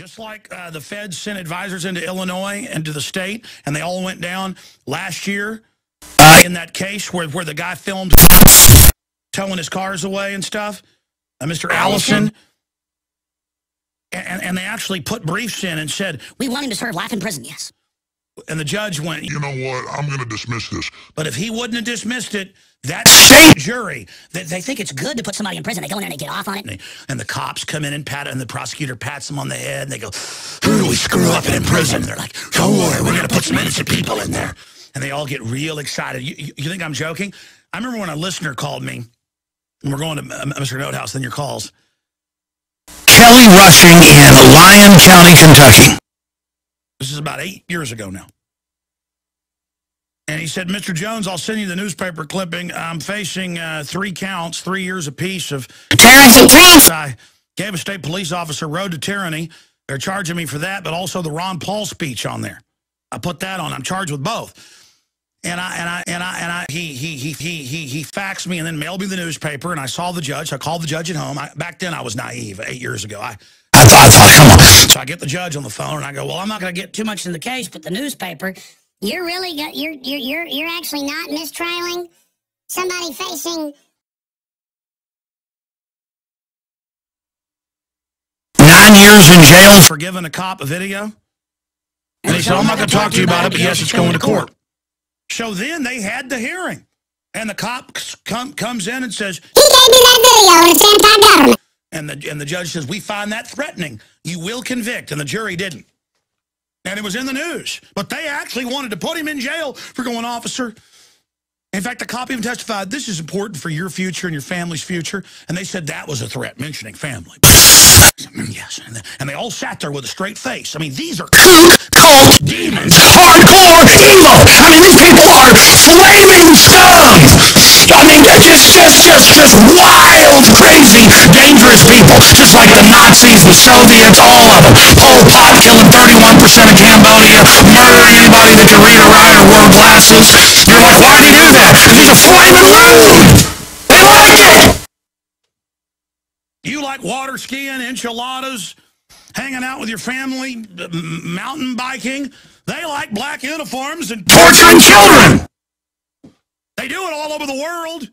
Just like uh, the feds sent advisors into Illinois and to the state, and they all went down last year uh, in that case where, where the guy filmed towing his cars away and stuff, uh, Mr. Allison. And, and they actually put briefs in and said, We want him to serve life in prison, yes. And the judge went, You know what? I'm going to dismiss this. but if he wouldn't have dismissed it, that state jury, They, they think it's good to put somebody in prison. They go in there and they get off on it. And, they- and the cops come in and pat and the prosecutor pats them on the head and they go, who do we screw up and in prison? They're like, don't worry, we're going to put some innocent people in there. And they all get real excited. You, you, you think I'm joking? I remember when a listener called me, and we're going to uh, Mr. Notehouse, then your calls. Kelly Rushing in Lyon County, Kentucky. This is about eight years ago now. And he said, Mr. Jones, I'll send you the newspaper clipping. I'm facing uh, three counts, three years apiece of France. I gave a state police officer road to tyranny. They're charging me for that, but also the Ron Paul speech on there. I put that on. I'm charged with both. And I and I and I and I he he he he he he faxed me and then mailed me the newspaper and I saw the judge. I called the judge at home. I, back then I was naive. Eight years ago, I I thought, I thought, come on. So I get the judge on the phone and I go, well, I'm not going to get Too much in the case, but the newspaper. You're really go- you're you're you're you're actually not mistrialing somebody facing nine years in jail for giving a cop a video. And he said, I'm not going to talk to you about it, but yes, it's going to court. So then they had the hearing. And the cop come, comes in and says, he gave me that video and it's anti-government. and the, and the judge says, we find that threatening. You will convict. And the jury didn't. And it was in the news. But they actually wanted to put him in jail for going, officer. In fact, the cop even testified, this is important for your future and your family's future. And they said that was a threat, mentioning family. Yes, and they, all sat there with a straight face. I mean, these are cult demons, hardcore evil. I mean, these people are flaming scum. I mean, they're just, just, just, just wild, crazy, dangerous people. Just like the Nazis, the Soviets, all of them. Pol Pot killing 31% of Cambodia, murdering anybody that can read or write or wear glasses. You're like, why'd he do that? Because he's a flaming loon! They like it. You like water skiing, enchiladas, hanging out with your family, mountain biking. They like black uniforms and torturing children. They do it all over the world.